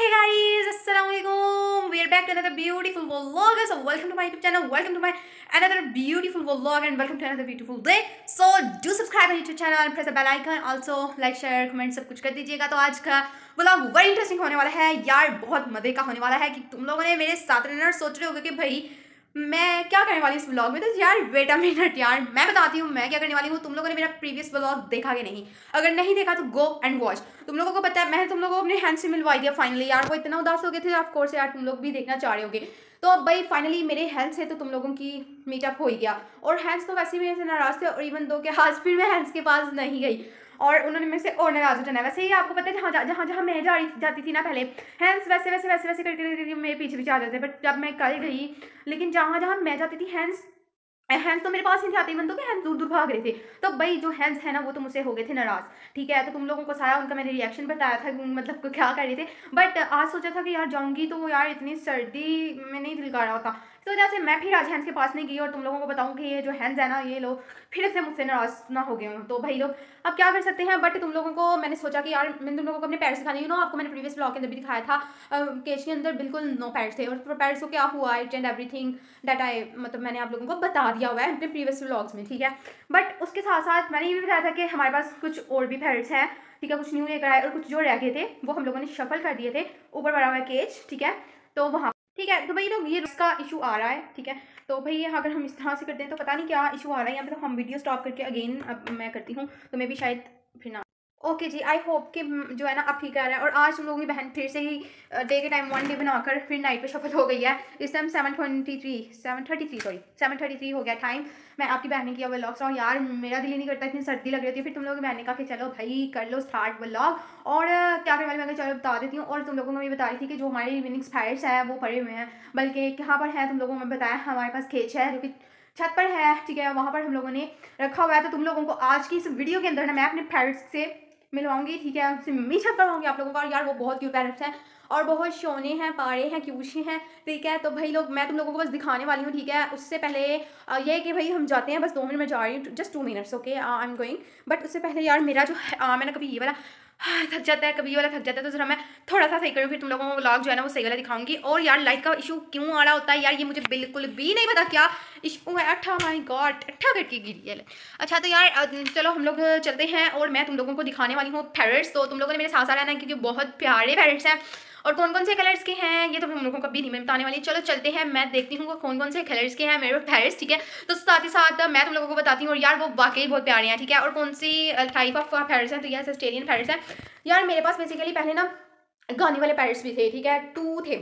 Hey guys, Assalamualaikum. We are back to another beautiful vlog. So welcome to my YouTube channel. Welcome to my another beautiful vlog and welcome to another beautiful day. So do subscribe my YouTube channel and press the bell icon. Also like, share, comment सब कुछ कर दीजिएगा तो आज का vlog बड़ा interesting होने वाला है यार बहुत मज़े का होने वाला है कि तुम लोगों ने मेरे साथ रहना सोच रहे होगे कि भाई मैं क्या करने वाली इस ब्लॉग में? तो यार वेट अ मिनट यार। मैं बताती हूँ, मैं क्या करने वाली हूँ? तुम लोगों ने मेरा प्रीवियस ब्लॉग देखा कि नहीं? अगर नहीं देखा तो गो एंड वॉच तुम लोगों को पता है मैं तुम लोगों को अपने हैंड से मिलवाई दिया फाइनली यार। वो इतना उदास हो गए थे ऑफ़ कोर्स यार, तुम लोग भी देखना चाह रहे होगे। तो अब भाई फाइनली मेरे हेल्थ से तो तुम लोगों की मीटअप हो ही गया। और हैंड्स तो वैसे भी मेरे से नाराज़ थे, और इवन दो के हाथ फिर मैं हैंड्स के पास नहीं गई। और उन्होंने मेरे से और नाराज़ उठाना वैसे ही आपको पता है, जहाँ जहाँ जहाँ मैं जा जाती थी ना पहले हैंड्स वैसे वैसे वैसे वैसे करके करके मेरे पीछे पीछे आ जाते बट जब मैं कल गई, लेकिन जहाँ जहाँ मैं जाती थी हैंड्स हैंड्स तो मेरे पास नहीं थे आते तो के हैंड्स दूर दूर भाग रहे थे। तो भाई जो हैंड्स है ना, वो तो मुझसे हो गए थे नाराज़, ठीक है? तो तुम लोगों को सारा उनका मैंने रिएक्शन बताया था मतलब क्या कर रहे थे। बट आज सोचा था कि यार जाऊँगी तो यार इतनी सर्दी में नहीं दिल कर रहा था तो जैसे मैं फिर आज हैंड्स के पास नहीं गई और तुम लोगों को बताऊँ कि ये जो हैंड्स है ना, ये लोग फिर से मुझसे नाराज़ ना हो गए हूँ। तो भाई लोग, अब क्या कर सकते हैं? बट तुम लोगों को, मैंने सोचा कि यार मैंने तुम लोगों को अपने पैर सिखाने यू नो आपको मैंने प्रीवियस ब्लॉग के अंदर भी दिखाया था केश के अंदर बिल्कुल नो पैर थे। और पैर को क्या हुआ it and everything that I मतलब मैंने आप लोगों को बता दिया हुआ है अपने प्रीवियस ब्लॉग्स में, ठीक है? बट उसके साथ साथ मैंने ये भी बताया था कि हमारे पास कुछ और भी पैरट्स हैं, ठीक है? कुछ न्यू लेकर आए और कुछ जो रह गए थे, वो हम लोगों ने शफल कर दिए थे, ऊपर बड़ा हुआ केज ठीक है? तो वहाँ ठीक है तो भाई लोग, ये इसका इशू आ रहा है, ठीक है? तो भाई अगर हम इस तरह से करते हैं तो पता नहीं क्या इशू आ रहा है या पे तो हम वीडियो स्टॉप करके अगेन अब मैं करती हूँ तो मे भी शायद ओके जी आई होप कि जो है ना आप ठीक आ रहा है। और आज तुम लोगों की बहन, फिर से ही डे के टाइम वन डे बनाकर फिर नाइट पे शफल हो गई है। इस time seven twenty three seven thirty three sorry seven thirty three हो गया टाइम मैं आपकी बहन ने किया व्लॉग और यार, मेरा दिल ही नहीं करता, इतनी सर्दी लग रही थी फिर तुम लोगों की बहन ने कहा कि चलो भाई, कर लो स्टार्ट व्लॉग और क्या करने वाली मैं चलो बता देती हूँ। और तुम लोगों को मैं बता रही थी कि जो हमारे इवनिंग स्पायर्स है, वो पड़े हुए हैं। बल्कि कहाँ पर है, तुम लोगों मैं बताया, हमारे पास खेच है, जो कि छत पर है, ठीक है, वहाँ पर हम लोगों ने रखा हुआ है। तो तुम लोगों को आज की इस वीडियो के अंदर ना, मैं अपने पैरट्स से मिलवाऊँगी, ठीक है? उनसे मीठा करवाऊँगी आप लोगों का, और यार वो बहुत क्यूट पैरट्स हैं, और बहुत शोने हैं, पारे हैं क्यूशे हैं, ठीक है? तो भाई लोग, मैं तुम लोगों को बस दिखाने वाली हूँ, ठीक है? उससे पहले ये कि भाई हम जाते हैं, बस दो मिनट में जा रही हूँ just two minutes okay I am going but उससे पहले यार मेरा जो है मैंने कभी ये वाला थक जाता है, कभी वाला थक जाता है तो ज़रा मैं थोड़ा सा सही करूँ, फिर तुम लोगों को व्लॉग जो है ना, वो सही वाला दिखाऊँगी। और यार लाइट का इशू क्यों आ रहा होता है? यार, ये मुझे बिल्कुल भी नहीं पता क्या इशू है। अट्ठा माई गॉड अट्ठा करके गिरी है। अच्छा तो यार चलो, हम लोग चलते हैं, और मैं तुम लोगों को दिखाने वाली हूँ फेरेट्स तो तुम लोगों ने मेरे साथ आ रहना है, क्योंकि बहुत प्यारे फेरेट्स हैं। और कौन कौन से कलर्स के हैं? ये तो हम लोगों को कभी नहीं मैं बताने वाली। चलो चलते हैं, मैं देखती हूँ कौन कौन से कलर्स के हैं। मेरे पैरट्स ठीक है? तो साथ ही साथ मैं तुम लोगों को बताती हूँ और यार वो वाकई बहुत प्यारे हैं, ठीक है? और कौन सी टाइप ऑफ़ पैरट्स हैं? तो यह ऑस्ट्रेलियन पैरट्स हैं। यार मेरे पास बेसिकली पहले ना गाने वाले पैरट्स भी थे, ठीक है? टू थे,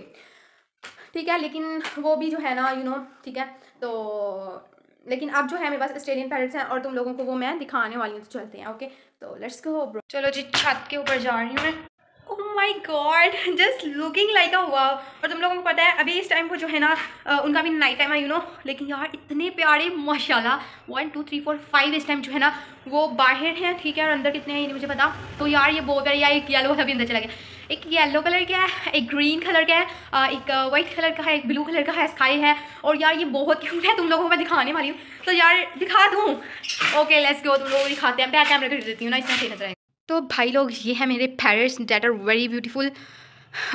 ठीक है? लेकिन वो भी जो है ना यू नो ठीक है? तो लेकिन अब जो है मेरे पास ऑस्ट्रेलियन पैरट्स हैं और तुम लोगों को वो मैं दिखाने वाली हूँ। तो चलते हैं ओके तो लेट्स गो ब्रो चलो जी, छत के ऊपर जा रही हूँ मैं। My God just looking like a wow और तुम लोगों को पता है, अभी इस टाइम को जो है ना उनका भी नाइट टाइम है यू नो लेकिन यार, इतने प्यारे, माशाल्लाह. One two three four five इस टाइम जो है ना, वो बाहर हैं, ठीक है, और अंदर कितने हैं, ये मुझे पता. तो यार, ये बहुत प्यारे, यार, एक येलो वाला भी अंदर चला गया. एक येलो कलर का है, एक ग्रीन कलर का है एक वाइट कलर का है, एक ब्लू कलर का है स्काई है. और यार, ये बहुत क्यूट है, तुम लोगों को मैं दिखाने वाली हूँ. तो यार, दिखा दूँ. ओके लेट्स गो तुम लोग दिखाते हैं. मैं कैमरे कर देती हूँ ना, इसमें सही नज़र तो भाई लोग ये है मेरे parents that are very beautiful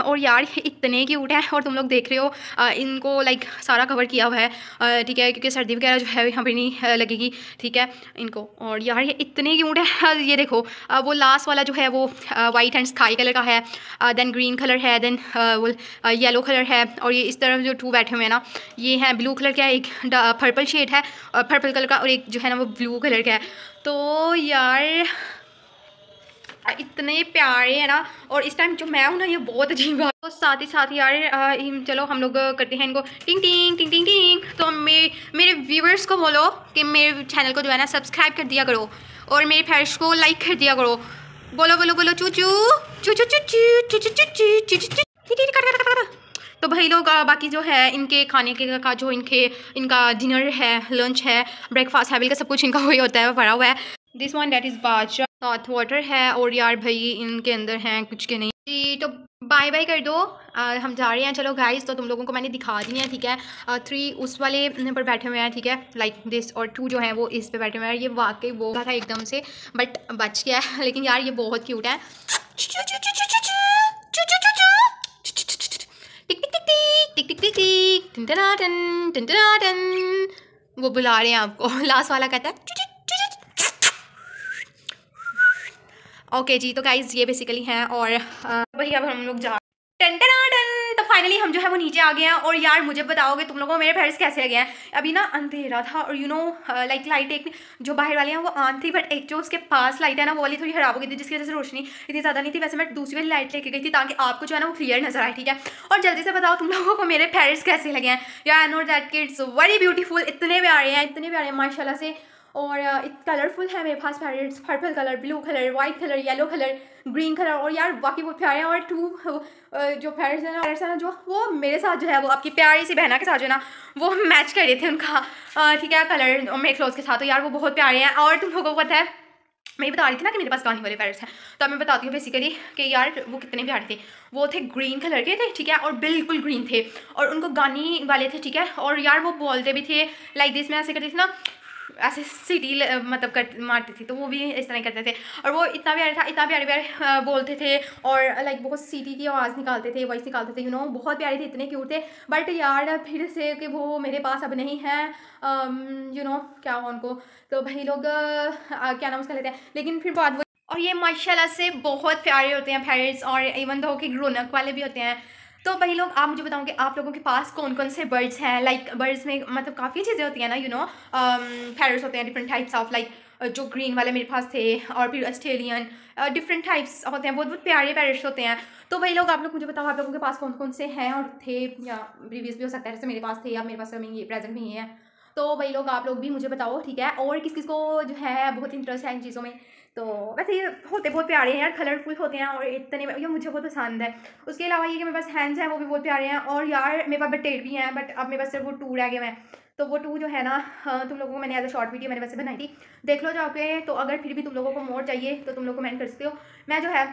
और यार इतने के क्यूट हैं और तुम लोग देख रहे हो आ, इनको लाइक सारा कवर किया हुआ है। ठीक है क्योंकि सर्दी वगैरह जो है यहाँ पर नहीं लगेगी। ठीक है इनको। और यार ये इतने के क्यूट है ये देखो आ, वो लास्ट वाला जो है वो वाइट एंड स्काई कलर का है देन ग्रीन कलर है देन वो येलो कलर है और ये इस तरफ़ जो टू बैठे हुए हैं ना ये हैं ब्लू कलर का एक पर्पल शेड है पर्पल कलर का और एक जो है ना वो ब्लू कलर का है। तो यार इतने प्यारे हैं ना और इस टाइम जो मैं हूँ ना ये बहुत अजीब है तो साथ ही साथ यार चलो हम लोग करते हैं इनको टिंग टिंग टिंग टिंग टिंग तो मे मेरे व्यूवर्स को बोलो कि मेरे चैनल को जो है ना सब्सक्राइब कर दिया करो और मेरे फ्रेंड्स को लाइक कर दिया करो बोलो बोलो बोलो चू चू चू तो भाई लोग बाकी जो है इनके खाने के का जो इनके इनका डिनर है लंच है ब्रेकफास्ट है बिल्कुल सब कुछ इनका वही होता है भरा हुआ है this one that is bajra south water है और यार भाई इनके अंदर हैं कुछ के नहीं जी तो बाय बाय कर दो आ, हम जा रहे हैं चलो गाइस तो तुम लोगों को मैंने दिखा दी है ठीक है आ, थ्री उस वाले पर बैठे हुए हैं ठीक है लाइक दिस और टू जो है वो इस पे बैठे हुए हैं ये वाकई वो था एकदम से बट बच गया है लेकिन यार ये बहुत क्यूट है वो बुला रहे हैं आपको लास्ट वाला कहता है ओके जी तो गाइज़ ये बेसिकली हैं और वही अब हम लोग जा टन तो फाइनली हम जो है वो नीचे आ गए हैं और यार, मुझे बताओगे तुम लोगों को मेरे पेरेंट्स कैसे लगे हैं? अभी ना अंधेरा था और यू नो लाइक लाइट एक, जो बाहर वाली हैं वो ऑन थी बट एक जो उसके पास लाइट है ना, वो वाली थोड़ी ख़राब हो गई थी, जिसकी वजह से रोशनी इतनी ज़्यादा नहीं थी। वैसे मैं दूसरी वाली लाइट लेके गई थी ताकि आपको जो है ना वो क्लियर नज़र आए, ठीक है? और जल्दी से बताओ तुम लोगों को मेरे पेरेंट्स कैसे लगे हैं? यार no that kids very beautiful इतने प्यारे हैं, इतने प्यारे हैं माशाला से। और कलरफुल है मेरे पास parrots purple colour blue colour white colour yellow colour green colour और यार बाकी वो प्यारे हैं और टू जो पैरेट्स हैं ना पैरेट्स ना जो, वो मेरे साथ जो है, वो आपकी प्यारी सी बहना के साथ जो है ना, वो मैच कर रहे थे उनका ठीक है कलर मेरे क्लोथ के साथ। तो यार वो बहुत प्यारे हैं और तुम लोगों को पता है, मैं बता रही थी ना कि मेरे पास गाने वाले पैरेट्स हैं तो मैं बताती हूँ बेसिकली कि यार वो कितने प्यारे थे। वो थे ग्रीन कलर के थे, ठीक है, और बिल्कुल ग्रीन थे और उनको गाने वाले थे, ठीक है, और यार वो बोलते भी थे लाइक दिस में ऐसे करती थी ना ऐसे सीटी मतलब कर, मारती थी तो वो भी इस तरह करते थे। और वो इतना प्यारे था, इतना प्यारे प्यारे बोलते थे और लाइक बहुत सीटी की आवाज़ निकालते थे वॉइस निकालते थे यू नो बहुत प्यारे थे, इतने क्यूट थे। बट यार, फिर से कि वो मेरे पास अब नहीं है यू नो क्या हो उनको? तो भाई लोग क्या नाम उसका लेते हैं? लेकिन फिर बाद और ये माशाल्लाह से बहुत प्यारे होते हैं पेरेंट्स और इवन दो कि रौनक वाले भी होते हैं। तो वही लोग, आप मुझे बताओ कि आप लोगों के पास कौन कौन से बर्ड्स हैं? लाइक बर्ड्स में मतलब काफ़ी चीज़ें होती हैं ना यू नो पैरट्स होते हैं डिफरेंट टाइप्स ऑफ़ लाइक जो ग्रीन वाले मेरे पास थे, और फिर ऑस्ट्रेलियन डिफरेंट टाइप्स होते हैं बहुत बहुत प्यारे पैरट्स होते हैं। तो वही लोग, आप लोग मुझे बताओ, आप लोगों के पास कौन कौन से हैं और थे, या प्रीवियस भी हो सकता है, जैसे मेरे पास थे या मेरे पास ये प्रेजेंट भी है। तो वही लोग, आप लोग भी मुझे बताओ, ठीक है? और किस किस को जो है, बहुत इंटरेस्ट है इन चीज़ों में? तो वैसे ये होते बहुत प्यारे हैं यार कलरफुल होते हैं और इतने ये मुझे बहुत पसंद है। उसके अलावा ये कि मेरे पास हैंड्स हैं वो भी बहुत प्यारे हैं और यार मेरे पास बटेट भी हैं बट अब मेरे पास सिर्फ़ वो टू रह गए हैं। तो वो टू जो है ना हाँ, तुम लोगों को मैंने एज अ शॉर्ट वीडियो मेरे वैसे बनाई थी। देख लो जाओगे तो अगर फिर भी तुम लोगों को मोर चाहिए तो तुम लोग कमेंट कर सकते हो। मैं जो है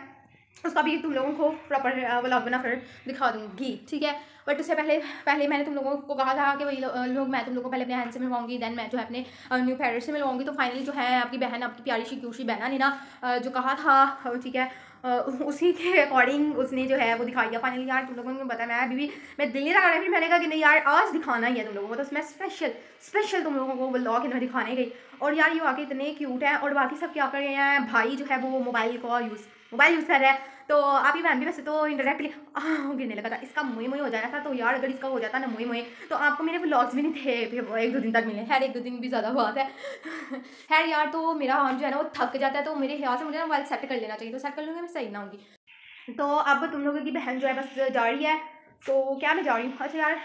उसका भी तुम लोगों को प्रॉपर व्लॉग बना फिर दिखा दूँगी ठीक है? बट उससे पहले पहले मैंने तुम लोगों को कहा था कि वही लोग लो, मैं तुम लोगों को पहले अपने हैंड से मिलवाऊँगी देन मैं जो है अपने न्यू पेरेंट्स से मिलवाऊँगी। तो फाइनली जो है आपकी बहन आपकी प्यारी सी क्यूशी बहना ने ना जो कहा था ठीक है उसी के अकॉर्डिंग उसने जो है वो दिखाई फाइनली यार तुम लोगों को पता मैं अभी भी मैं दिल्ली तक आ रहा फिर मैंने कहा कि नहीं यार आज दिखाना ही है तुम लोगों को। तो मैं स्पेशल स्पेशल तुम लोगों को व्लॉग इन्हें दिखाने गई। और यार ये वाकई इतने क्यूट हैं और बाकी सब क्या कर रहे हैं भाई जो है वो मोबाइल का यूज़ मोबाइल यूज़ कर रहा है तो आप ही बहन भी वैसे तो इंडायरेक्टली गिरने लगा था। इसका मुँह मुँह हो जाना था तो यार अगर इसका हो जाता ना मुँह मुँह तो आपको मेरे ब्लॉग्स भी नहीं थे फिर एक दो दिन तक मिले। खैर एक दो दिन भी ज़्यादा हुआ था खैर यार तो मेरा आम जो है ना वो थक जाता है तो मेरे ख्याल से मुझे ना मोबाइल सेट कर लेना चाहिए तो सेट कर लूँगी मैं सही ना होंगी। तो अब तुम लोगों की बहन जो है बस जा रही है तो क्या मैं जा रही हूँ? अच्छा यार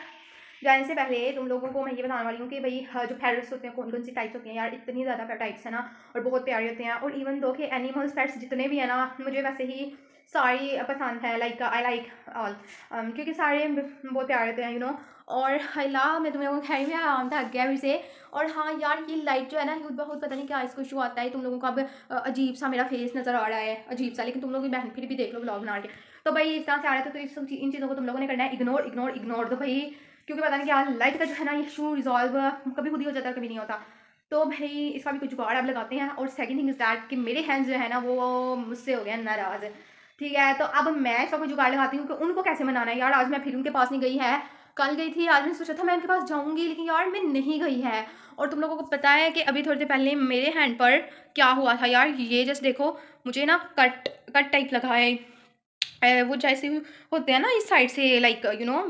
जाने से पहले तुम लोगों को मैं ये बताने वाली हूँ कि भाई जो पैरट्स होते हैं कौन कौन सी टाइप्स होती हैं, यार, इतनी ज़्यादा टाइप्स हैं ना, और बहुत प्यारे होते हैं, और इवन दो के एनिमल्स पेट्स जितने भी हैं ना, मुझे वैसे ही सारी पसंद है लाइक आई लाइक ऑल क्योंकि सारे बहुत प्यारे होते हैं यू नो और हला मैं तुम लोगों को खैर में आराम था गया फिर से। और हाँ यार, ये लाइट जो है ना बहुत पता नहीं क्या इसको इशू आता है। तुम लोगों को अब अजीब सा मेरा फेस नज़र आ रहा है, अजीब सा, लेकिन तुम लोग की बहन फिर भी देख लो ब्लॉग बना के। तो भाई इस तरह से आ रहा था तो इस इन चीज़ों को तुम लोगों ने करना है इग्नोर इग्नोर इग्नोर तो भाई क्योंकि पता नहीं क्या लाइट का जो है ना इशू रिजॉल्व कभी खुद ही हो जाता है, कभी नहीं होता। तो भाई इसका भी कुछ जुगाड़ आप लगाते हैं और सेकंड थिंग इज़ दैट कि मेरे हैंड्स जो है ना वो मुझसे हो गया नाराज़। ठीक है तो अब मैं इसका कोई जुगाड़ लगाती हूँ कि उनको कैसे मनाना है? यार, आज मैं फिर उनके पास नहीं गई है। कल गई थी, आज मैंने सोचा था मैं उनके पास जाऊँगी, लेकिन यार मैं नहीं गई है। और तुम लोगों को पता है कि अभी थोड़ी देर पहले मेरे हैंड पर क्या हुआ था? यार, ये जस्ट देखो, मुझे ना कट कट टाइप लगा है। वो जैसे होते हैं ना इस साइड से लाइक यू नो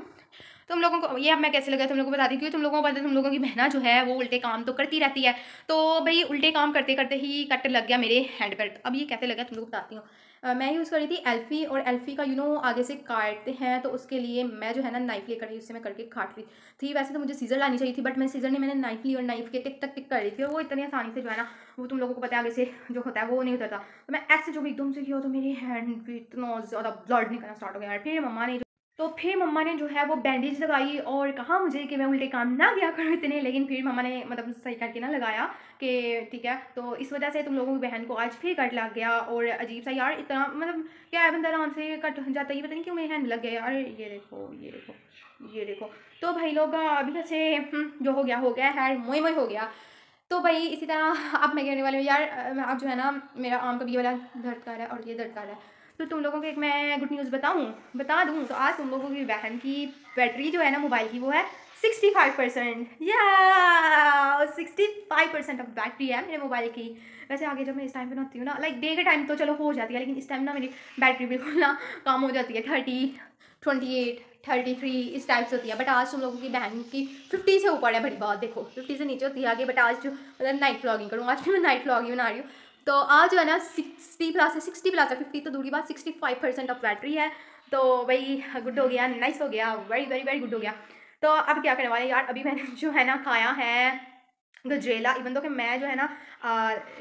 तुम लोगों को, ये अब मैं कैसे लगा तुम लोगों को बता दी, क्योंकि तुम लोगों को पता है, तुम लोगों की बहना जो है, वो उल्टे काम तो करती रहती है। तो भाई, उल्टे काम करते करते ही कट लग गया मेरे हैंड पर। अब ये कैसे लगा तुम लोग बताती हूँ। मैं यूज़ कर रही थी एल्फ़ी और एल्फ़ी का यू नो आगे से काटते हैं तो उसके लिए मैं जो है ना नाइफ लेकर रही उससे मैं करके काट रही थी। वैसे तो मुझे सीज़र लानी चाहिए थी बट मैं सीज़र नहीं मैंने नाइफ ली और नाइफ के टिक तक टिक कर रही थी, और वो इतनी आसानी से जो है ना, वो तुम लोगों को पता है, आगे से जो होता है, वो नहीं उतरता तो मैं ऐसे जो एकदम से किया तो मेरी हैंड भी इतना ज़्यादा ब्लड निकलना स्टार्ट हो गया। फिर मम्मा ने तो फिर मम्मा ने जो है वो बैंडेज लगाई और कहा मुझे कि मैं उल्टे काम ना किया करूँ इतने लेकिन फिर मम्मा ने मतलब सही करके ना लगाया कि ठीक है तो इस वजह से तुम लोगों की बहन को आज फिर कट लग गया और अजीब सा यार इतना मतलब क्या है बंदा आराम से कट जाता है पता नहीं क्यों मेरे हैंड लग गया यार ये देखो ये देखो ये देखो। तो भाई लोग अभी वैसे हम्म, जो हो गया हो गया है मोई मोई हो गया। तो भाई इसी तरह आप मैं कहने वाली यार आप जो है ना मेरा आम का भी वाला दर्द कर रहा है और ये दर्द कर रहा है। तो तुम लोगों को एक मैं गुड न्यूज़ बताऊँ? बता दूँ तो आज तुम लोगों की बहन की बैटरी जो है ना मोबाइल की, वो है सिक्सटी फाइव परसेंट या sixty five percent of battery है मेरे मोबाइल की। वैसे आगे जब मैं इस टाइम पे होती हूँ ना लाइक डे के टाइम तो चलो हो जाती है, लेकिन इस टाइम ना मेरी बैटरी बिल्कुल ना कम हो जाती है। Thirty twenty eight thirty three इस टाइप से होती है। बट आज तुम लोगों की बहन की फिफ्टी से ऊपर है, बड़ी बात देखो फिफ्टी से नीचे होती है आगे बट आज जो मतलब नाइट व्लॉगिंग करूँ, आज भी मैं नाइट व्लॉगिंग बना रही हूँ। तो आज जो है ना सिक्सटी प्लस है सिक्सटी प्लस है फिफ्टी तो दूरी बात sixty five percent of battery है। तो भाई गुड हो गया नाइस हो गया वेरी वेरी वेरी गुड हो गया। तो अब क्या करने वाले यार, अभी मैंने जो है ना खाया है गजरेला इवन तो कि मैं जो है ना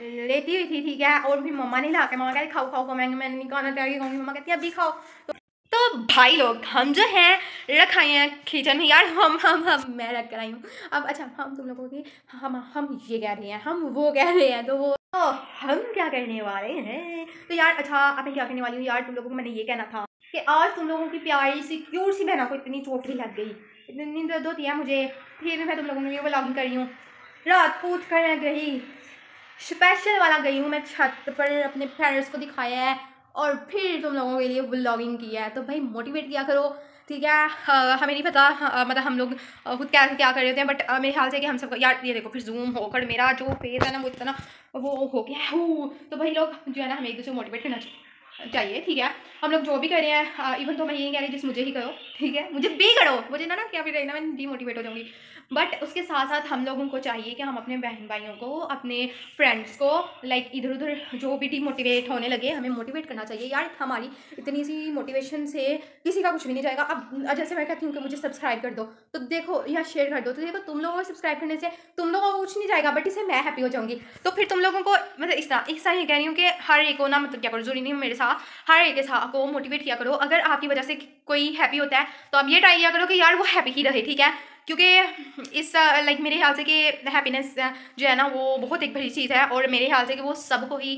लेती हुई थी, ठीक है, और फिर मम्मा ने ला के मम्मा कहती, खाओ खाओ खाओ मैंने मैंने नहीं खाना चाहिए कहूँगी मम्मा कहती है अभी खाओ। तो तो भाई लोग, हम जो हैं, रख आए हैं खींचन में। यार, हम हम हम, मैं रख कर आई हूँ। अब अच्छा हम तुम लोगों की हम हम ये कह रहे हैं, हम वो कह रहे हैं तो वो हम क्या करने वाले हैं? तो यार अच्छा अब मैं क्या करने वाली हूँ? यार, तुम लोगों को मैंने ये कहना था कि आज तुम लोगों की प्यारी सी क्यूट सी बहना को इतनी चोट भी लग गई। इतनी दर्द होती है मुझे। फिर भी मैं तुम लोगों को ये ब्लॉगिंग कर हूँ। रात पूछ कर गई। स्पेशल वाला गई हूँ मैं छत पर, अपने पेरेंट्स को दिखाया है। और फिर तुम लोगों के लिए ब्लॉगिंग किया है। तो भाई मोटिवेट किया करो। ठीक है हमें नहीं पता मतलब हम लोग खुद क्या क्या कर रहे होते हैं बट मेरे ख्याल से कि हम सबको, यार, ये देखो, फिर जूम होकर मेरा जो फेस है ना, वो इतना, वो हो गया है तो भाई लोग, जो है ना, हमें एक दूसरे मोटिवेट करना चाहिए, ठीक है? हम लोग जो भी कर रहे हैं इवन तो मैं यही कह रही जिस मुझे ही करो, ठीक है? मुझे भी करो! मुझे ना ना, क्या भी ना मैं डीमोटिवेट हो जाऊँगी। बट उसके साथ साथ हम लोगों को चाहिए कि हम अपने बहन भाइयों को, अपने फ्रेंड्स को लाइक इधर उधर जो भी डीमोटिवेट होने लगे, हमें मोटिवेट करना चाहिए। यार, हमारी इतनी सी मोटिवेशन से किसी का कुछ भी नहीं जाएगा। अब जैसे मैं कहती हूँ कि मुझे सब्सक्राइब कर दो तो देखो या शेयर कर दो तो देखो तुम लोगों को सब्सक्राइब करने से तुम लोगों को कुछ नहीं जाएगा बट इससे मैं हैप्पी हो जाऊँगी। तो फिर तुम लोगों को मतलब इस तरह इस तरह ये कह रही हूँ कि हर एक को ना मतलब क्या करो, ज़रूरी नहीं मेरे साथ, हर एक के साथ को मोटिवेट किया करो। अगर आपकी वजह से कोई हैप्पी होता है तो आप ये ट्राई किया करो कि यार वो हैप्पी ही रहे, ठीक है? क्योंकि इस लाइक मेरे ख्याल से कि हैप्पीनेस जो है ना, वो बहुत एक बड़ी चीज़ है और मेरे ख्याल से कि वो सबको ही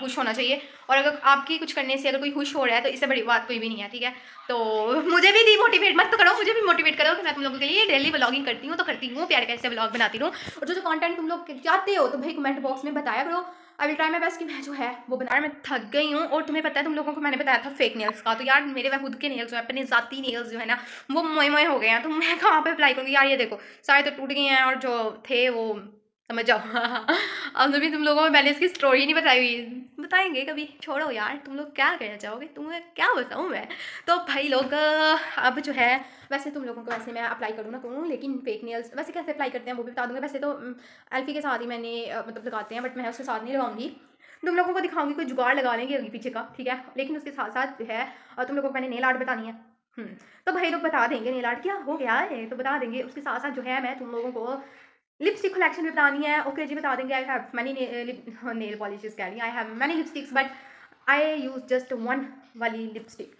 खुश होना चाहिए। और अगर आपकी कुछ करने से अगर कोई खुश हो रहा है तो इससे बड़ी बात कोई भी नहीं है, ठीक है? तो मुझे भी दी मोटिवेट मत तो करो, मुझे भी मोटिवेट करो कि मैं तुम लोगों के लिए डेली ब्लॉगिंग करती हूँ तो करती हूँ, प्यारे प्यारे से ब्लॉग बनाती हूँ। और जो जो कॉन्टेंट तुम लोग चाहते हो तो भाई कमेंट बॉक्स में बताया करो। I will try my best कि मैं जो है, वो बना मैं थक गई हूँ और तुम्हें पता है, तुम लोगों को मैंने बताया था फेक नेल्स का। तो यार, मेरे वह खुद के नेल्स जो है, अपने ज़ाती नेल्स जो है ना, वो मोए मोए हो गए हैं। तो मैं कहाँ पर अप्लाई करूँगी? यार, ये देखो, सारे तो टूट गए हैं और जो थे वो समझ जाओ। अब अभी तुम लोगों को मैंने इसकी स्टोरी नहीं बताई हुई। बताएँगे कभी? छोड़ो यार तुम लोग क्या कहना चाहोगे? तुम्हें क्या बताऊँ मैं? तो भाई लोग अब जो है वैसे तुम लोगों को वैसे मैं अप्लाई करूँ ना करूँ लेकिन फेक नेल्स वैसे कैसे अप्लाई करते हैं वो भी बता दूँगा। वैसे तो एल्फी के साथ ही मैंने मतलब लगाते हैं बट मैं उसके साथ नहीं लगाऊँगी। तुम लोगों को दिखाऊँगी कोई जुगाड़ लगा लेंगे अभी पीछे का ठीक है? लेकिन उसके साथ साथ जो है तुम लोगों को मैंने नेल आर्ट बतानी है। हम्म, तो भाई लोग बता देंगे नेल आर्ट क्या? हो गया है तो बता देंगे। उसके साथ साथ जो है मैं तुम लोगों को लिपस्टिक कलेक्शन भी बतानी है। ओके जी बता देंगे I have many nail polishes कह रही I have many lipsticks but I use just one वाली लिपस्टिक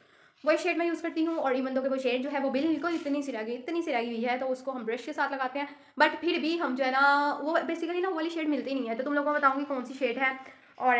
वही शेड मैं यूज़ करती हूँ, और इवन दो के वो शेड जो है वो बिल्कुल इतनी सी रह इतनी सी गई हुई है तो उसको हम ब्रश के साथ लगाते हैं। बट फिर भी हम जो है ना, वो बेसिकली ना वो वाली शेड मिलती नहीं है। तो तुम लोगों को बताऊँगी कौन सी शेड है। और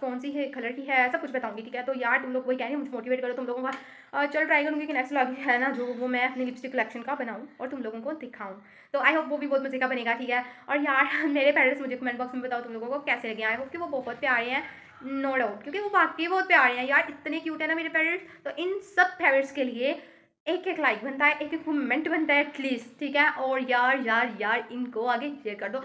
कौन सी है कलर की है, सब कुछ बताऊँगी, ठीक है? तो यार, तुम लोग वही कह रही मुझे मोटिवेट करो, तुम लोगों का चल ट्राई करूँगी कि नेक्स्ट व्लॉग है ना, जो वो मैं अपनी लिपस्टिक कलेक्शन का बनाऊँ और तुम लोगों को दिखाऊँ। तो आई होप वो भी बहुत मज़े का बनेगा, ठीक है? और यार, मेरे पेरेंट्स मुझे कमेंट बॉक्स में बताओ तुम लोगों को कैसे लगे आई होप कि वो बहुत प्यारे हैं नो डाउट क्योंकि वो वाकई बहुत प्यारे हैं। यार, इतने क्यूट है ना मेरे पेरेंट्स तो इन सब पेरेंट्स के लिए एक एक लाइक बनता है, एक एक कमेंट बनता है एटलीस्ट ठीक है? और यार यार यार, इनको आगे शेयर कर दो।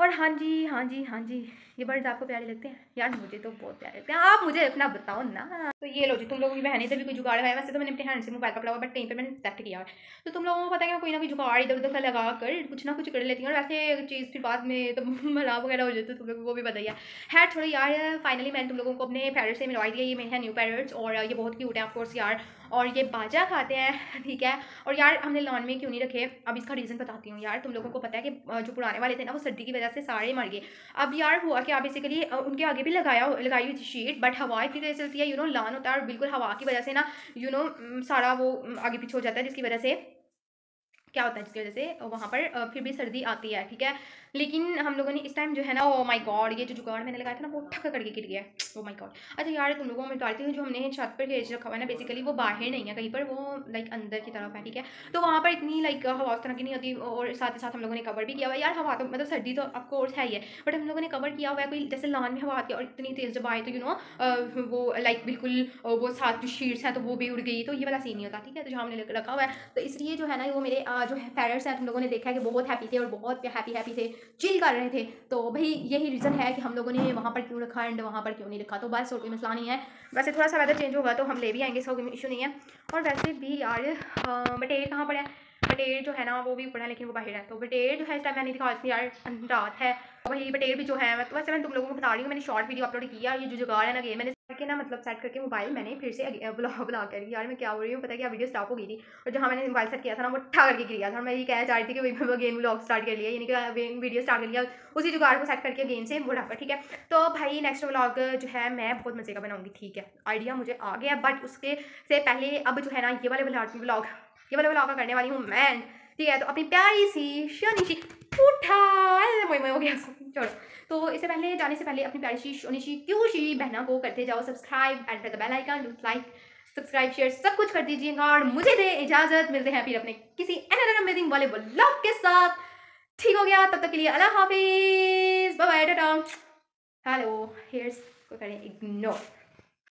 और हाँ जी हाँ जी हाँ जी, ये बर्ड्स आपको प्यारे लगते हैं? यार, मुझे तो बहुत प्यारे लगते हैं। आप मुझे अपना बताओ ना। तो ये लो जी, तुम लोगों की बहन से भी कोई जुगाड़ है? वैसे तो मैंने अपने हैंड से मोबाइल पकड़ा हुआ बट कहीं पर मैंने सेट किया है। तो तुम लोगों को पता है कि कोई ना कोई जुगाड़ इधर उधर लगा कर कुछ ना कुछ कर लेती हूँ, और वैसे चीज़ फिर बाद में तो मलाब वगैरह हो जाती है, तुम लोगों को भी बताइए है थोड़ा यार फाइनली मैंने तुम लोगों को अपने पैरट से मिलवाई दिया ये मेरे हैं न्यू पैरट्स और ये बहुत क्यूट है ऑफकोर्स यार। और ये बाजा खाते हैं, ठीक है? और यार, हमने लॉन में क्यों नहीं रखे? अब इसका रीज़न बताती हूँ यार, तुम लोगों को पता है कि जो पुराने वाले थे ना, वो सर्दी की वजह से सारे मर गए। अब यार हुआ कि क्या बेसिकली उनके आगे भी लगाया, लगाई हुई थी शीट बट हवा इतनी तेज चलती है यू नो लान होता है और बिल्कुल हवा की वजह से ना यू नो सारा वो आगे पीछे हो जाता है, जिसकी वजह से क्या होता है, जिसकी वजह से वहाँ पर फिर भी सर्दी आती है, ठीक है? लेकिन हम लोगों ने इस टाइम जो है ना ओ माय गॉड ये जो जुगाड़ मैंने लगाया था ना, वो ठक करके गिर गया। ओ माय गॉड अच्छा यार, तुम लोगों में डालती हूँ, जो हमने छत पर भेज रखा हुआ ना बेसिकली वो बाहर नहीं है, कहीं पर वो लाइक अंदर की तरफ़ है, ठीक है? तो वहाँ पर इतनी लाइक हवा उस तरह की नहीं होती, और साथ ही साथ हम लोगों ने कवर भी किया हुआ यार, हवा तो मतलब सर्दी तो ऑफकोर्स है ही है बट हम लोगों ने कवर किया हुआ है, कोई जैसे लान में हवा आती है, और इतनी तेज़ जब आए तो यू नो वो लाइक बिल्कुल वो साथ जो शीट्स हैं तो वो भी उड़ गई तो ये वाला सीन नहीं होता, ठीक है? तो जो हमने रखा हुआ है तो इसलिए जो है ना, वो मेरे जो पेरेंट्स हैं, तुम लोगों ने देखा है कि बहुत हैप्पी थे, और बहुत हैप्पी हैप्पी थे। चिल कर रहे थे। तो भाई यही रीज़न है कि हम लोगों ने वहाँ पर क्यों रखा एंड वहाँ पर क्यों नहीं रखा। तो बस और कोई मसला नहीं है। वैसे थोड़ा सा वेदर चेंज होगा तो हम ले भी आएँगे, इसका कोई इशू नहीं है। और वैसे भी यार मटेरियल कहाँ पर है? बटेर जो है ना, वो भी ऊपर है लेकिन वो बाहर है। तो बटेर जो है, इस टाइम मैंने दिखा यार रात है। वही बटेर भी जो है तो वैसे मैं तुम लोगों को बता रही हूँ, मैंने शॉर्ट वीडियो अपलोड किया, ये जो जुगाड़ है ना गेम मैंने करके ना मतलब सेट करके मोबाइल मैंने फिर से ब्लॉग बना कर। यार मैं क्या हो रही हूँ, पता है क्या वीडियो स्टॉप हो गई थी? और जहाँ मैंने मोबाइल सेट किया था ना, वो ठा करके गिर था। मैं ये कहना चाह रही थी कि गेम ब्लॉग स्टार्ट कर लिया, यानी कि वीडियो स्टार्ट कर लिया। उसी जुगाड़ को सेट करके गेम से बुढ़ा ठीक है? तो भाई नेक्स्ट ब्लॉग जो है, मैं बहुत मज़े का बनाऊँगी, ठीक है? आइडिया मुझे आ गया बट उसके से पहले अब जो है ना, ये वाले ब्लॉग ये वाले ब्लॉग करने वाली हूँ मैं। ठीक है तो अपनी प्यारी सी शनि सी उठा। हो गया। चलो। तो इससे पहले, जाने से पहले अपनी प्यारी सी शनि सी क्यों सी बहना को करते जाओ subscribe and the bell icon do like subscribe share सब कुछ कर दीजिएगा और मुझे दे इजाज़त। मिलते हैं फिर अपने किसी अनदर अमेजिंग वाले ब्लॉग के साथ। ठीक हो गया। तब तक के लिए अल्लाह हाफिज़। Bye bye tata. Hello haters को करें इग्नोर